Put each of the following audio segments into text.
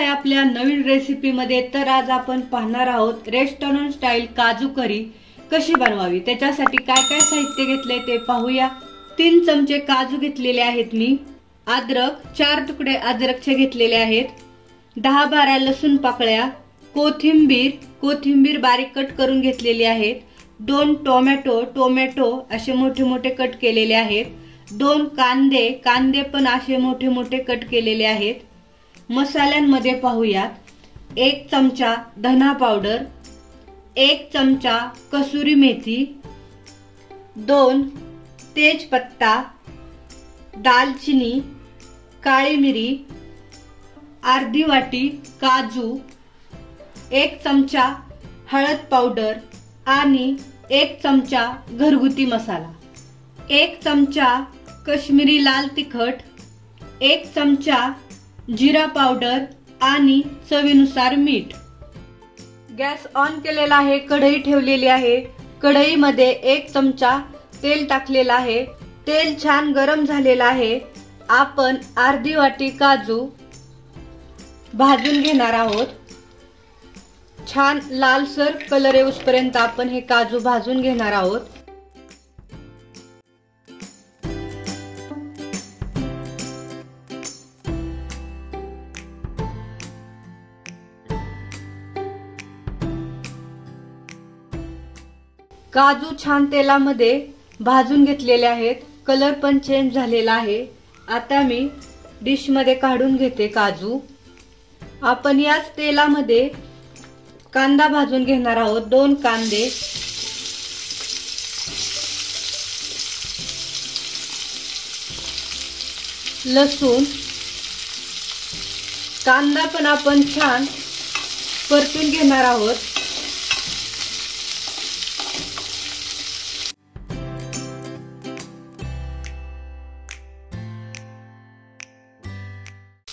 आहे आपल्या नवीन रेसिपीमध्ये तर आज आपण पाहणार आहोत रेस्टॉरंट स्टाईल काजू करी कशी बनवावी? त्याच्यासाठी काय काय साहित्य घेतले ते पाहूया. तीन चमचे काजू घेतलेले आहेत मी. अद्रक चार तुकडे अद्रकचे घेतलेले आहेत. दहा बारा लसूण पाकळ्या कोथिंबीर कोथिंबीर बारीक कट करून घेतलेली आहेत. दोन टोमॅटो टोमॅटो असे मोठे मोठे कट केलेले आहेत. दोन कांदे कांदे पण असे मोठे मोठे कट केलेले आहेत. मसाल्यांमध्ये पाहूयात. एक चमचा धना पावडर एक चमचा कसुरी मेथी दोन तेजपत्ता दालचिनी काळी मिरी अर्धी वाटी काजू एक चमचा हळद पावडर आणि एक चमचा घरगुती मसाला एक चमचा कश्मीरी लाल तिखट एक चमचा जिरा पावडर आणि चवीनुसार मीठ. गॅस ऑन केलेला आहे कढई ठेवलेली आहे. कढईमध्ये एक चमचा तेल टाकलेला आहे. तेल छान गरम झालेलं आहे. आपण अर्धी वाटी काजू भाजून घेणार आहोत. छान लालसर कलर येऊसपर्यंत आपण हे काजू भाजून घेणार आहोत. काजू छान तेलामध्ये भाजून घेतलेले आहेत. कलर पण चेंज झालेला आहे. आता मी डिशमध्ये काढून घेते काजू. आपण याच तेलामध्ये कांदा भाजून घेणार आहोत. दोन कांदे. लसूण. कांदा पण आपण छान परतून घेणार आहोत.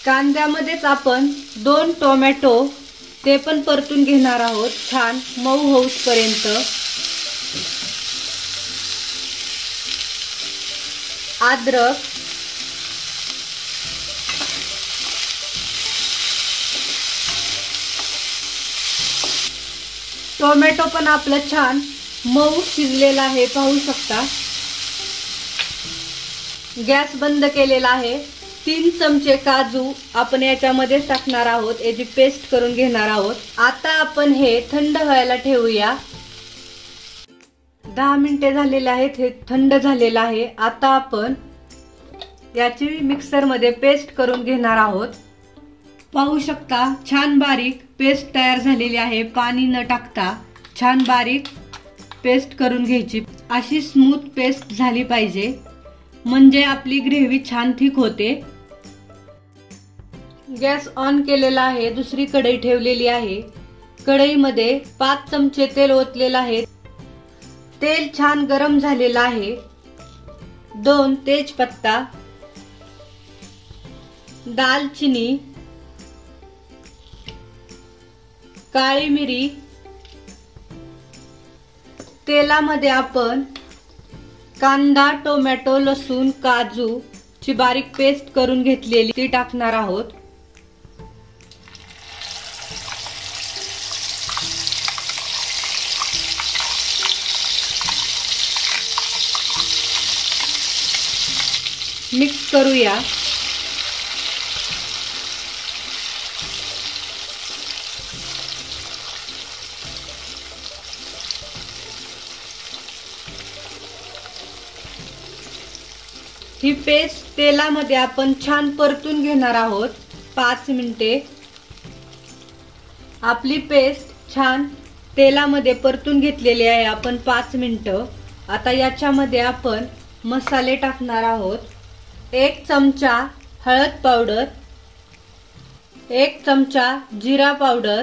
कांद्यामध्येच आपण दोन टोमॅटो ते पण परतून घेणार आहोत. छान मऊ होऊस आद्रक अद्रक. टोमॅटो पण आपलं छान मऊ शिजलेला आहे. पाहू शकता. गॅस बंद केलेला आहे. तीन चमचे काजू आपण याच्यामध्ये टाकणार आहोत. याची पेस्ट करून घेणार आहोत. आता आपण हे थंड व्हायला ठेवूया. दहा मिनिटे झालेले आहेत. हे थंड झालेलं आहे. आता आपण याची मिक्सरमध्ये पेस्ट करून घेणार आहोत. पाहू शकता छान बारीक पेस्ट तयार झालेली आहे. पाणी न टाकता छान बारीक पेस्ट करून घ्यायची. अशी स्मूथ पेस्ट झाली पाहिजे. म्हणजे आपली ग्रेव्ही छान थिक होते. गॅस ऑन केलेला आहे दुसरी कढई ठेवलेली आहे. कढईमध्ये पाच चमचे तेल ओतलेलं आहे. तेल छान गरम झालेलं आहे. दोन तेजपत्ता दालचिनी काळी मिरी. तेलामध्ये आपण कांदा टोमॅटो लसूण काजू ची बारीक पेस्ट करून घेतलेली ती टाकणार आहोत. मिक्स करूया. ही पेस्ट तेलामध्ये आपण छान परतून घेणार आहोत. पाच मिनिटे. आपली पेस्ट छान तेलामध्ये परतून घेतलेली आहे आपण पाच मिनिटं. आता याच्यामध्ये आपण मसाले टाकणार आहोत. एक चमचा हळद पावडर एक चमचा जिरा पावडर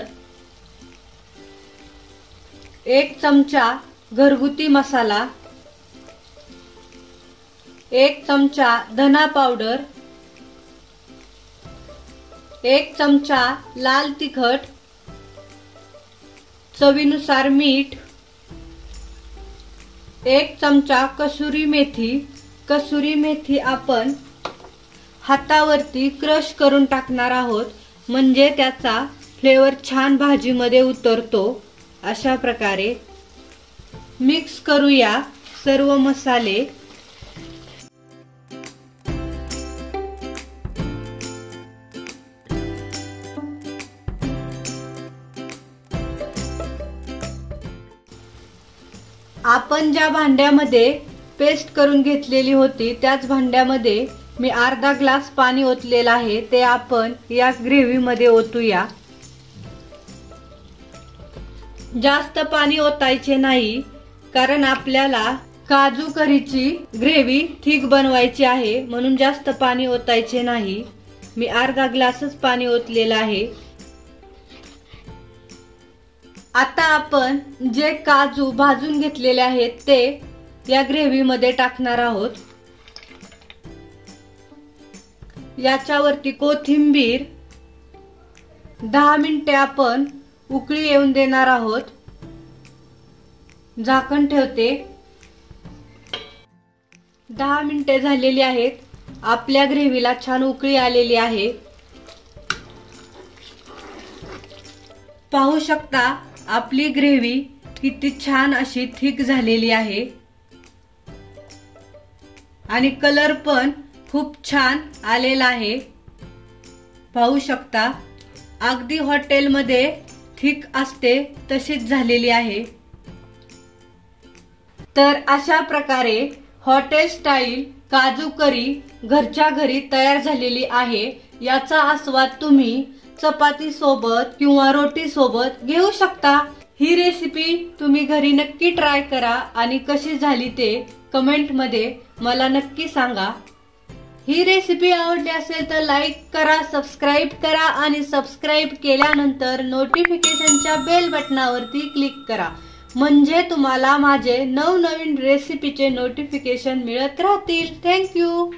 एक चमचा घरगुती मसाला एक चमचा धना पावडर एक चमचा लाल तिखट चवीनुसार मीठ एक चमचा कसुरी मेथी कसुरी मेथी आपण हातावरती क्रश करून टाकणार आहोत. म्हणजे त्याचा फ्लेवर छान भाजीमध्ये उतरतो. अशा प्रकारे मिक्स करूया सर्व मसाले. आपण ज्या भांड्यामध्ये पेस्ट करून घेतलेली होती. त्याच भांड्यामध्ये मी अर्धा ग्लास पाणी ओतलेलं आहे. ते आपण या ग्रेव्हीमध्ये ओतूया. जास्त पाणी ओतायचे नाही कारण आपल्याला काजू करीची ग्रेव्ही ठीक बनवायची आहे म्हणून जास्त पाणी ओतायचे नाही. मी अर्धा ग्लासच पाणी ओतलेलं आहे. आता आपण जे काजू भाजून घेतलेले आहेत ते या ग्रेव्हीमध्ये टाकणार आहोत. याच्यावरती कोथिंबीर. दहा मिनिटे आपण उकळी येऊन देणार आहोत. झाकण ठेवते. दहा मिनिटे झालेली आहेत. आपल्या ग्रेव्हीला छान उकळी आलेली आहे. पाहू शकता आपली ग्रेव्ही किती छान अशी थिक झालेली आहे. आणि कलर पण खूप छान आलेला आहे. पाहू शकता अगदी हॉटेलमध्ये थिक असते तशीच झालेली आहे. तर अशा प्रकारे हॉटेल स्टाईल काजू करी घरच्या घरी तयार झालेली आहे. याचा आस्वाद तुम्ही चपाती सोबत किंवा रोटी सोबत घेऊ शकता. ही रेसिपी तुम्ही घरी नक्की ट्राय करा आणि कशी झाली ते कमेंटमध्ये मला नक्की सांगा. ही रेसिपी आवडली असेल तर लाईक करा सबस्क्राईब करा आणि सबस्क्राईब केल्यानंतर नोटिफिकेशनच्या बेल बटनावरती क्लिक करा. म्हणजे तुम्हाला माझे नवनवीन रेसिपीचे नोटिफिकेशन मिळत राहतील. थँक्यू